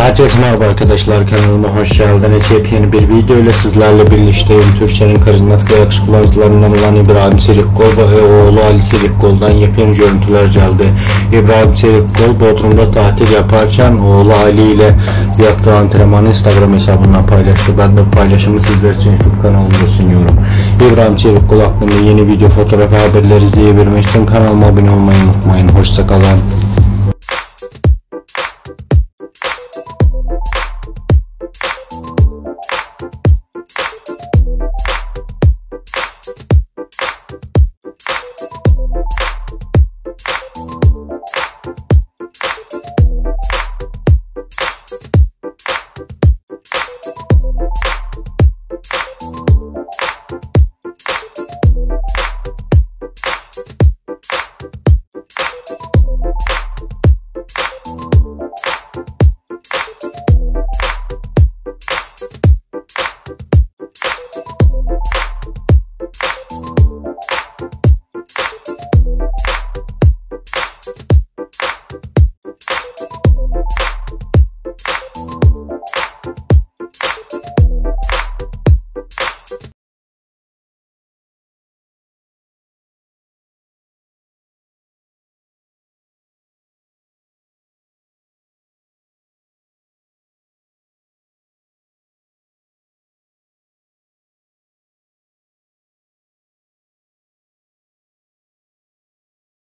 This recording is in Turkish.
Herkese merhaba arkadaşlar kanalıma hoş geldiniz. Yepyeni bir video ile sizlerle birlikteyim. Türkçenin karizmatik ve yakışıklı oyuncularından olan İbrahim Çelikkol ve oğlu Ali Çelikkol'dan yepyeni görüntüler geldi. İbrahim Çelikkol Bodrum'da tatil yaparken oğlu Ali ile yaptığı antrenmanı Instagram hesabından paylaştı. Ben de paylaşımı sizler için YouTube kanalımda sunuyorum. İbrahim Çelikkol hakkında yeni video, fotoğraf haberleri izleyebilmek için kanalıma abone olmayı unutmayın. Hoşçakalın.